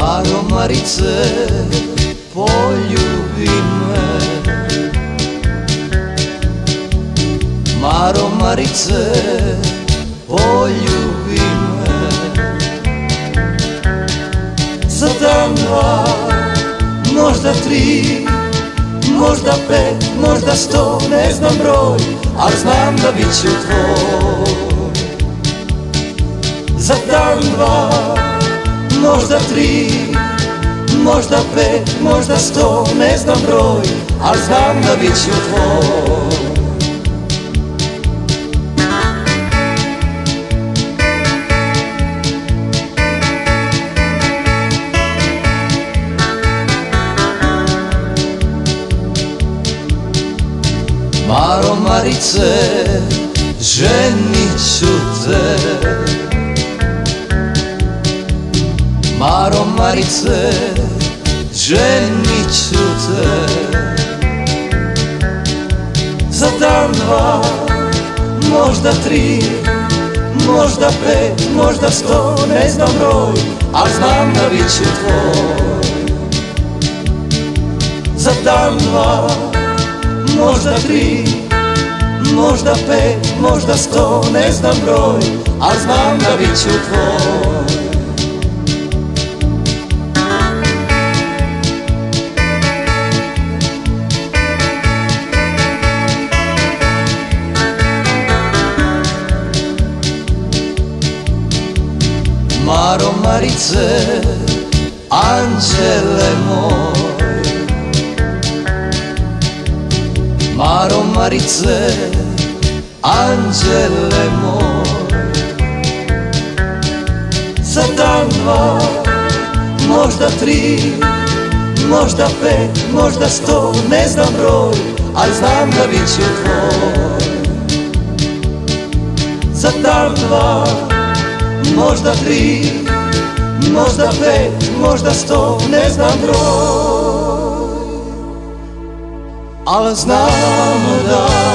Maro Marice, poljubi me. Maro Marice, poljubi me. Za dan, dva, možda tri Možda pet, možda sto, ne znam broj ali znam da bit ću možda tri Možda pet, možda sto, ne znam broj Al znam da bit ću tvoj. Maro Marice, ženit ću te Maro Marice, ženit ću te. Za dan dva, možda tri Možda pet, možda sto, ne znam broj Al znam da bit ću tvoj. Za dan dva, možda tri Možda pet, možda sto, ne znam broj Al znam da bit ću tvoj Maro Marice, anđele moj. Maro Marice, anđele moj. Za dan dva, možda tri Možda pet, možda sto, ne znam broj Al znam da bit ću tvoj. Za dan dva, možda tri Možda pet, možda sto, ne znam broj. Al znam da